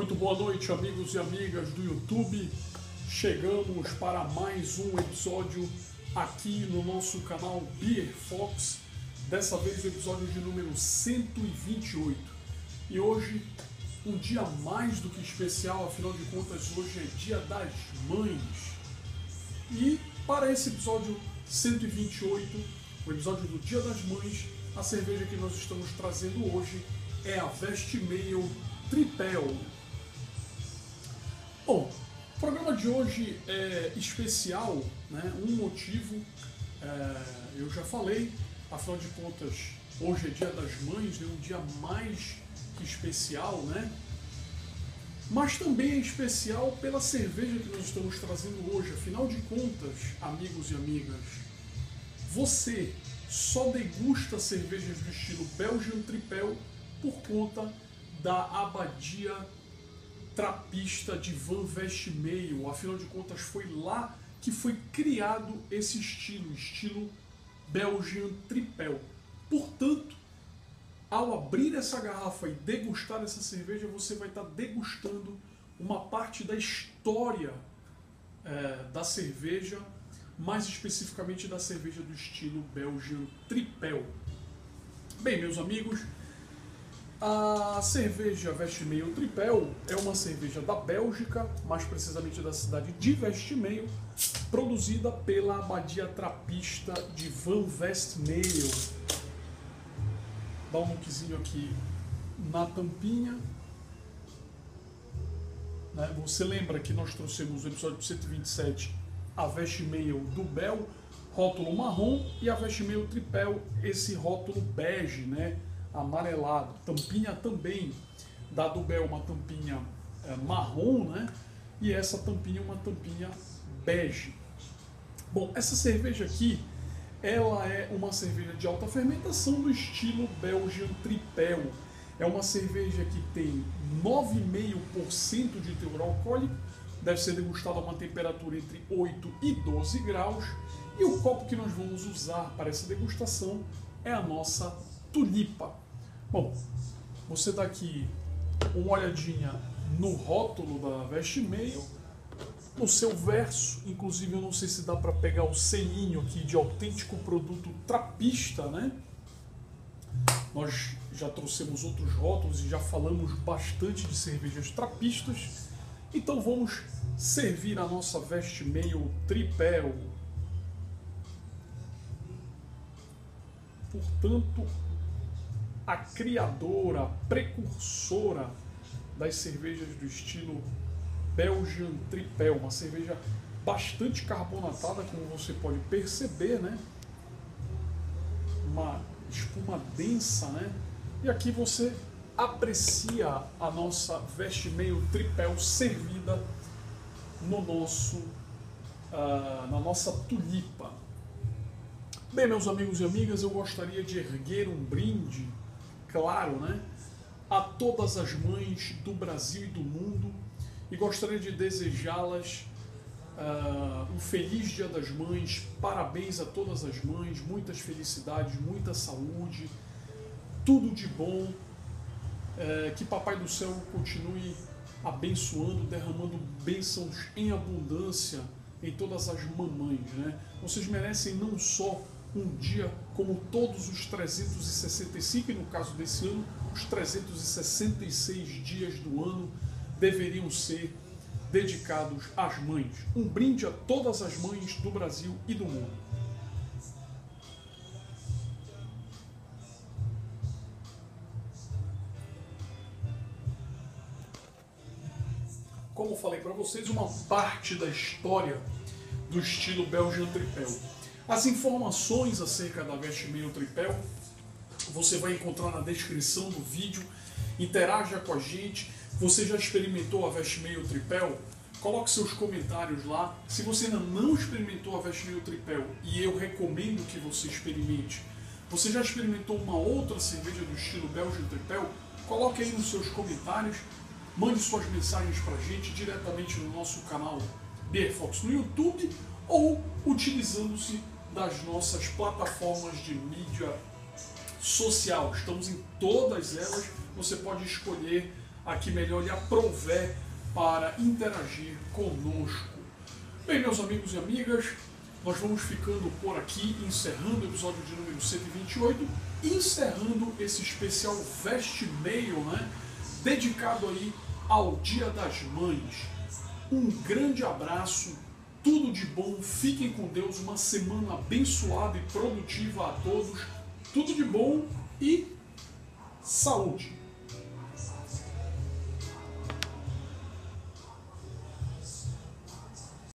Muito boa noite, amigos e amigas do YouTube. Chegamos para mais um episódio aqui no nosso canal Beer Fox. Dessa vez o episódio de número 128. E hoje, um dia mais do que especial, afinal de contas, hoje é Dia das Mães. E para esse episódio 128, o episódio do Dia das Mães, a cerveja que nós estamos trazendo hoje é a Vestmail Tripel. Bom, o programa de hoje é especial, né? um motivo, é, eu já falei, afinal de contas, hoje é dia das mães, né? um dia mais que especial, né? Mas também é especial pela cerveja que nós estamos trazendo hoje. Afinal de contas, amigos e amigas, você só degusta cervejas do estilo Belgian Tripel por conta da abadia trapista de Van Westmeil. Afinal de contas, foi lá que foi criado esse estilo, estilo Belgian Tripel. Portanto, ao abrir essa garrafa e degustar essa cerveja, você vai estar degustando uma parte da história é, da cerveja, mais especificamente da cerveja do estilo Belgian Tripel. Bem, meus amigos, a cerveja Vestmeio Tripel é uma cerveja da Bélgica, mais precisamente da cidade de Vestmeio, produzida pela abadia trapista de Van Westmeil. Dá um lookzinho aqui na tampinha. Né? Você lembra que nós trouxemos no episódio 127 a Vestmeio do Bel, rótulo marrom, e a Vestmeio Tripel, esse rótulo bege, né? Amarelado. Tampinha também da Dubel, uma tampinha é, marrom, né? E essa tampinha uma tampinha bege. Bom, essa cerveja aqui, ela é uma cerveja de alta fermentação do estilo Belgian Tripel. É uma cerveja que tem 9,5% de teor alcoólico, deve ser degustada a uma temperatura entre 8 e 12 graus. E o copo que nós vamos usar para essa degustação é a nossa tulipa. Bom, você dá aqui uma olhadinha no rótulo da Vestmail, no seu verso, inclusive eu não sei se dá para pegar o selinho aqui de autêntico produto trapista, né? Nós já trouxemos outros rótulos e já falamos bastante de cervejas trapistas, então vamos servir a nossa Vestmail Tripel. Portanto, a criadora, a precursora das cervejas do estilo Belgian Tripel, uma cerveja bastante carbonatada, como você pode perceber, né? Uma espuma densa, né? E aqui você aprecia a nossa veste meio tripel servida no nosso, uh, na nossa tulipa. Bem, meus amigos e amigas, eu gostaria de erguer um brinde claro, né, a todas as mães do Brasil e do mundo e gostaria de desejá-las uh, um feliz Dia das Mães, parabéns a todas as mães, muitas felicidades, muita saúde, tudo de bom, uh, que Papai do Céu continue abençoando, derramando bênçãos em abundância em todas as mamães. Né? Vocês merecem não só um dia como todos os 365, e no caso desse ano, os 366 dias do ano deveriam ser dedicados às mães. Um brinde a todas as mães do Brasil e do mundo. Como falei para vocês, uma parte da história do estilo Belgian Tripel. As informações acerca da Vestmeio Tripel você vai encontrar na descrição do vídeo. Interaja com a gente. Você já experimentou a Vestmeio Tripel? Coloque seus comentários lá. Se você ainda não experimentou a Vestmeio Tripel e eu recomendo que você experimente, você já experimentou uma outra cerveja do estilo Belgian Tripel? Coloque aí nos seus comentários. Mande suas mensagens para a gente diretamente no nosso canal Beer Fox no YouTube ou utilizando-se das nossas plataformas de mídia social. Estamos em todas elas. Você pode escolher a que melhor lhe aprover para interagir conosco. Bem, meus amigos e amigas, nós vamos ficando por aqui, encerrando o episódio de número 128, encerrando esse especial Veste Mail, né? Dedicado aí ao Dia das Mães. Um grande abraço, tudo de bom, fiquem com Deus, uma semana abençoada e produtiva a todos, tudo de bom e saúde!